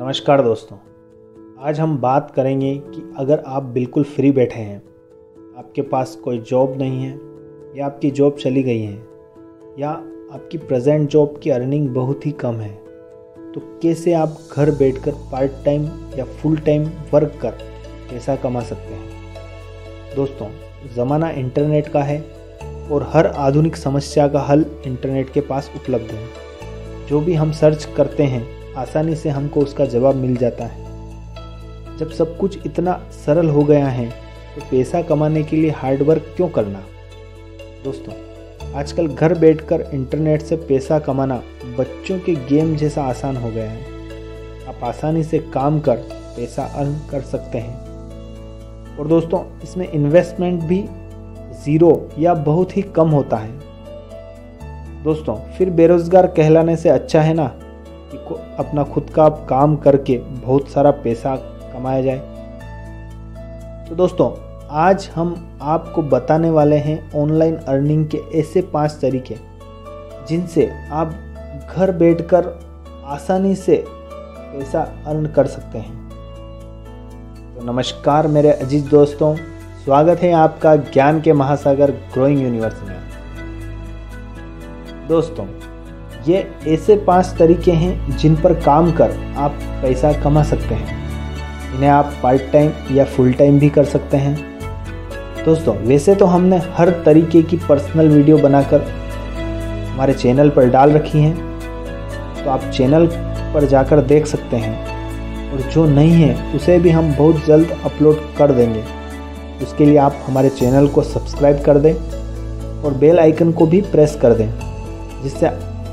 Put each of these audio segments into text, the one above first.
नमस्कार दोस्तों। आज हम बात करेंगे कि अगर आप बिल्कुल फ्री बैठे हैं, आपके पास कोई जॉब नहीं है, या आपकी जॉब चली गई है, या आपकी प्रेजेंट जॉब की अर्निंग बहुत ही कम है तो कैसे आप घर बैठकर पार्ट टाइम या फुल टाइम वर्क कर पैसा कमा सकते हैं? दोस्तों, ज़माना इंटरनेट का है और हर आधुनिक समस्या का हल इंटरनेट के पास उपलब्ध है। जो भी हम सर्च करते हैं आसानी से हमको उसका जवाब मिल जाता है। जब सब कुछ इतना सरल हो गया है तो पैसा कमाने के लिए हार्डवर्क क्यों करना? दोस्तों, आजकल घर बैठकर इंटरनेट से पैसा कमाना बच्चों के गेम जैसा आसान हो गया है। आप आसानी से काम कर, पैसा अर्न कर सकते हैं। और दोस्तों, इसमें इन्वेस्टमेंट भी ज़ीरो या बहुत ही कम होता है। दोस्तों, फिर बेरोज़गार कहलाने से अच्छा है ना कि अपना खुद का काम करके बहुत सारा पैसा कमाया जाए। तो दोस्तों, आज हम आपको बताने वाले हैं ऑनलाइन अर्निंग के ऐसे पाँच तरीके, जिनसे आप घर बैठकर आसानी से पैसा अर्न कर सकते हैं। तो नमस्कार मेरे अज़ीज़ दोस्तों, स्वागत है आपका ज्ञान के महासागर ग्रोइंग यूनिवर्स में। दोस्तों ये ऐसे पाँच तरीके हैं जिन पर काम कर आप पैसा कमा सकते हैं। इन्हें आप पार्ट टाइम या फुल टाइम भी कर सकते हैं। दोस्तों, वैसे तो हमने हर तरीके की पर्सनल वीडियो बनाकर हमारे चैनल पर डाल रखी हैं। तो आप चैनल पर जाकर देख सकते हैं। और जो नहीं है, उसे भी हम बहुत जल्द अपलोड कर देंगे। उसके लिए आप हमारे चैनल को सब्सक्राइब कर दें और बेल आइकन को भी प्रेस कर दें, जिससे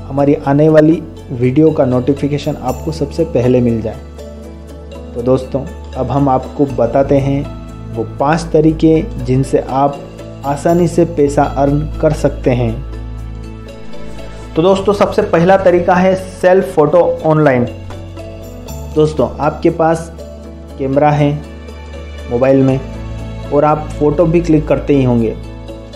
हमारी आने वाली वीडियो का नोटिफिकेशन आपको सबसे पहले मिल जाए। तो दोस्तों, अब हम आपको बताते हैं वो पाँच तरीके जिनसे आप आसानी से पैसा अर्न कर सकते हैं। तो दोस्तों, सबसे पहला तरीका है सेल्फ फ़ोटो ऑनलाइन दोस्तों, आपके पास कैमरा है मोबाइल में और आप फ़ोटो भी क्लिक करते ही होंगे।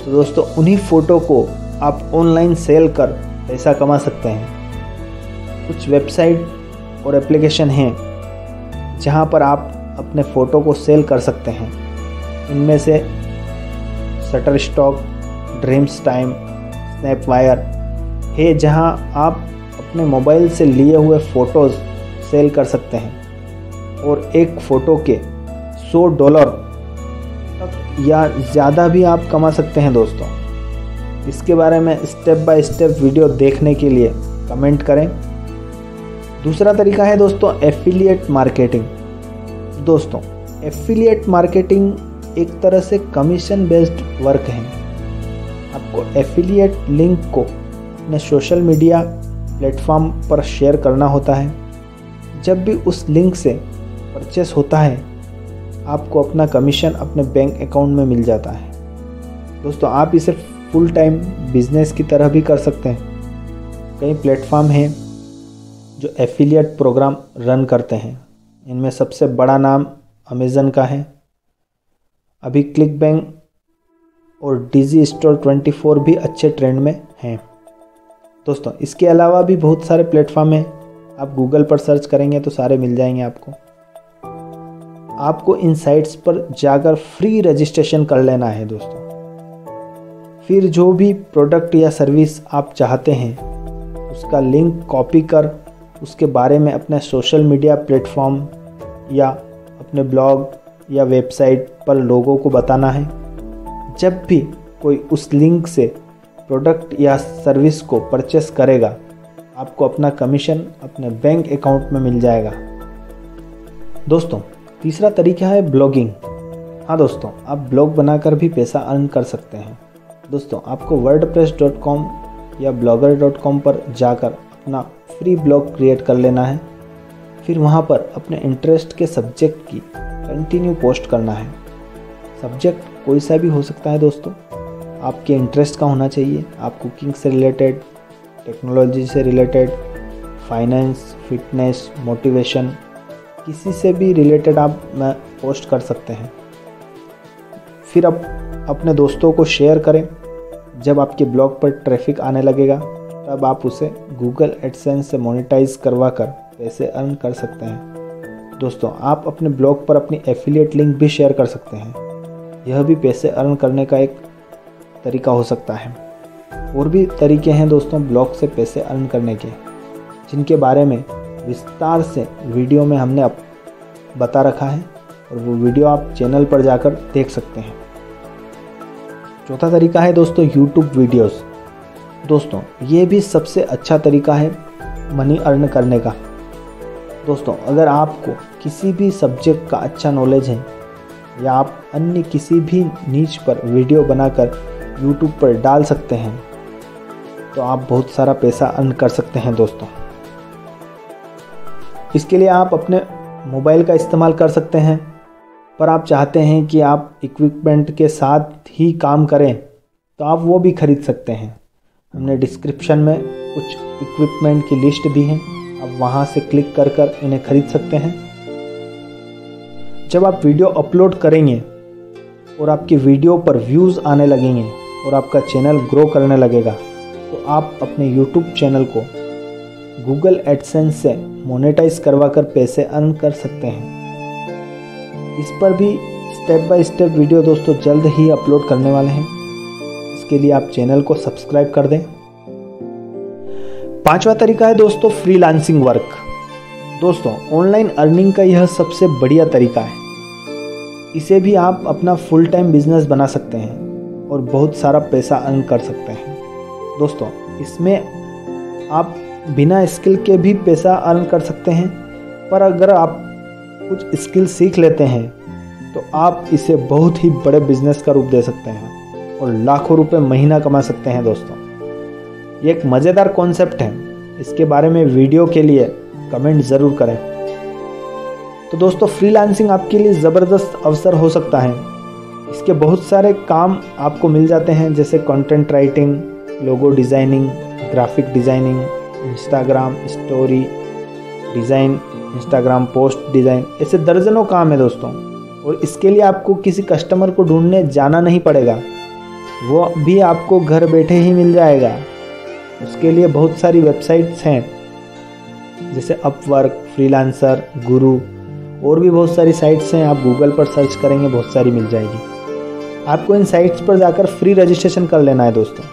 तो दोस्तों, उन्हीं फ़ोटो को आप ऑनलाइन सेल कर पैसा कमा सकते हैं। कुछ वेबसाइट और एप्लीकेशन हैं, जहाँ पर आप अपने फ़ोटो को सेल कर सकते हैं। इनमें से Shutterstock Dreamstime Snapwire है, जहाँ आप अपने मोबाइल से लिए हुए फ़ोटोज़ सेल कर सकते हैं। और एक फ़ोटो के 100 डॉलर तक या ज़्यादा भी आप कमा सकते हैं, दोस्तों। इसके बारे में स्टेप बाय स्टेप वीडियो देखने के लिए कमेंट करें। दूसरा तरीका है दोस्तों एफिलिएट मार्केटिंग दोस्तों एफिलिएट मार्केटिंग एक तरह से कमीशन बेस्ड वर्क है। आपको एफिलिएट लिंक को अपने सोशल मीडिया प्लेटफॉर्म पर शेयर करना होता है। जब भी उस लिंक से परचेस होता है, आपको अपना कमीशन अपने बैंक अकाउंट में मिल जाता है। दोस्तों, आप इसे फुल टाइम बिज़नेस की तरह भी कर सकते हैं। कई प्लेटफॉर्म हैं जो एफिलिएट प्रोग्राम रन करते हैं। इनमें सबसे बड़ा नाम अमेज़न का है। अभी क्लिक बैंक और डिजी स्टोर 24 भी अच्छे ट्रेंड में हैं। दोस्तों, इसके अलावा भी बहुत सारे प्लेटफॉर्म हैं। आप गूगल पर सर्च करेंगे तो सारे मिल जाएँगे आपको। आपको इन साइट्स पर जाकर फ्री रजिस्ट्रेशन कर लेना है, दोस्तों। फिर जो भी प्रोडक्ट या सर्विस आप चाहते हैं, उसका लिंक कॉपी कर, उसके बारे में अपने सोशल मीडिया प्लेटफॉर्म या अपने ब्लॉग या वेबसाइट पर लोगों को बताना है। जब भी कोई उस लिंक से प्रोडक्ट या सर्विस को परचेस करेगा, आपको अपना कमीशन अपने बैंक अकाउंट में मिल जाएगा। दोस्तों, तीसरा तरीका है ब्लॉगिंग हाँ दोस्तों, आप ब्लॉग बनाकर भी पैसा अर्न कर सकते हैं। दोस्तों, आपको वर्ड या ब्लॉगर पर जाकर अपना फ्री ब्लॉग क्रिएट कर लेना है। फिर वहाँ पर अपने इंटरेस्ट के सब्जेक्ट की कंटिन्यू पोस्ट करना है। सब्जेक्ट कोई सा भी हो सकता है दोस्तों। आपके इंटरेस्ट का होना चाहिए। आप कुकिंग से रिलेटेड टेक्नोलॉजी से रिलेटेड फाइनेंस फिटनेस मोटिवेशन किसी से भी रिलेटेड आप पोस्ट कर सकते हैं। फिर अब अपने दोस्तों को शेयर करें। जब आपके ब्लॉग पर ट्रैफ़िक आने लगेगा, तब आप उसे गूगल एडसेंस से मोनेटाइज करवा कर पैसे अर्न कर सकते हैं। दोस्तों, आप अपने ब्लॉग पर अपनी एफिलिएट लिंक भी शेयर कर सकते हैं। यह भी पैसे अर्न करने का एक तरीका हो सकता है। और भी तरीके हैं दोस्तों ब्लॉग से पैसे अर्न करने के, जिनके बारे में विस्तार से वीडियो में हमने बता रखा है। और वो वीडियो आप चैनल पर जाकर देख सकते हैं। चौथा तरीका है दोस्तों यूट्यूब वीडियोस दोस्तों, ये भी सबसे अच्छा तरीका है मनी अर्न करने का। दोस्तों, अगर आपको किसी भी सब्जेक्ट का अच्छा नॉलेज है, या आप अन्य किसी भी नीच पर वीडियो बनाकर यूट्यूब पर डाल सकते हैं तो आप बहुत सारा पैसा अर्न कर सकते हैं दोस्तों। इसके लिए आप अपने मोबाइल का इस्तेमाल कर सकते हैं। पर आप चाहते हैं कि आप इक्विपमेंट के साथ ही काम करें तो आप वो भी खरीद सकते हैं। हमने डिस्क्रिप्शन में कुछ इक्विपमेंट की लिस्ट दी है। आप वहाँ से क्लिक कर कर इन्हें खरीद सकते हैं। जब आप वीडियो अपलोड करेंगे और आपकी वीडियो पर व्यूज़ आने लगेंगे और आपका चैनल ग्रो करने लगेगा तो आप अपने यूट्यूब चैनल को गूगल एडसेंस से मोनेटाइज करवा कर पैसे अर्न कर सकते हैं। इस पर भी स्टेप बाय स्टेप वीडियो दोस्तों जल्द ही अपलोड करने वाले हैं। इसके लिए आप चैनल को सब्सक्राइब कर दें। पांचवा तरीका है दोस्तों फ्रीलांसिंग वर्क दोस्तों ऑनलाइन अर्निंग का यह सबसे बढ़िया तरीका है। इसे भी आप अपना फुल टाइम बिज़नेस बना सकते हैं और बहुत सारा पैसा अर्न कर सकते हैं। दोस्तों, इसमें आप बिना स्किल के भी पैसा अर्न कर सकते हैं। पर अगर आप कुछ स्किल सीख लेते हैं तो आप इसे बहुत ही बड़े बिज़नेस का रूप दे सकते हैं और लाखों रुपए महीना कमा सकते हैं दोस्तों। ये एक मज़ेदार कॉन्सेप्ट है। इसके बारे में वीडियो के लिए कमेंट ज़रूर करें। तो दोस्तों फ्रीलांसिंग आपके लिए ज़बरदस्त अवसर हो सकता है। इसके बहुत सारे काम आपको मिल जाते हैं, जैसे content writing logo designing graphic designing Instagram story design Instagram post design ऐसे दर्जनों काम है दोस्तों। और इसके लिए आपको किसी कस्टमर को ढूँढने जाना नहीं पड़ेगा। वो भी आपको घर बैठे ही मिल जाएगा। उसके लिए बहुत सारी वेबसाइट्स हैं। जैसे अपवर्क फ्रीलांसर गुरु और भी बहुत सारी साइट्स हैं। आप गूगल पर सर्च करेंगे, बहुत सारी मिल जाएगी। आपको इन साइट्स पर जाकर फ्री रजिस्ट्रेशन कर लेना है दोस्तों।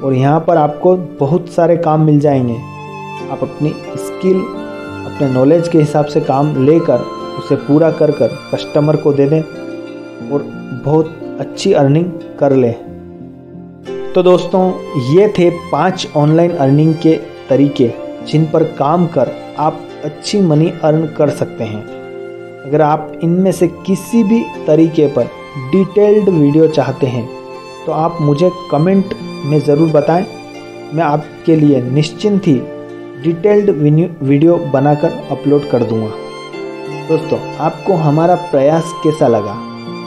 और यहाँ पर आपको बहुत सारे काम मिल जाएँगे। आप अपनी स्किल अपने नॉलेज के हिसाब से काम लेकर, उसे पूरा कर कर कस्टमर को दे दें और बहुत अच्छी अर्निंग कर लें। तो दोस्तों, ये थे पाँच ऑनलाइन अर्निंग के तरीके जिन पर काम कर आप अच्छी मनी अर्न कर सकते हैं। अगर आप इनमें से किसी भी तरीके पर डिटेल्ड वीडियो चाहते हैं तो आप मुझे कमेंट में ज़रूर बताएँ। मैं आपके लिए निश्चिंत ही डिटेल्ड वीडियो बनाकर अपलोड कर दूँगा। दोस्तों, आपको हमारा प्रयास कैसा लगा?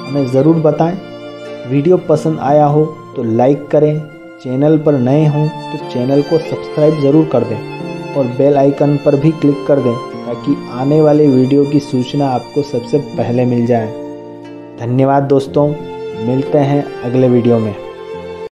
हमें ज़रूर बताएँ। वीडियो पसंद आया हो तो लाइक करें। चैनल पर नए हों तो चैनल को सब्सक्राइब ज़रूर कर दें और बेल आइकन पर भी क्लिक कर दें ताकि आने वाले वीडियो की सूचना आपको सबसे पहले मिल जाए। धन्यवाद दोस्तों। मिलते हैं अगले वीडियो में।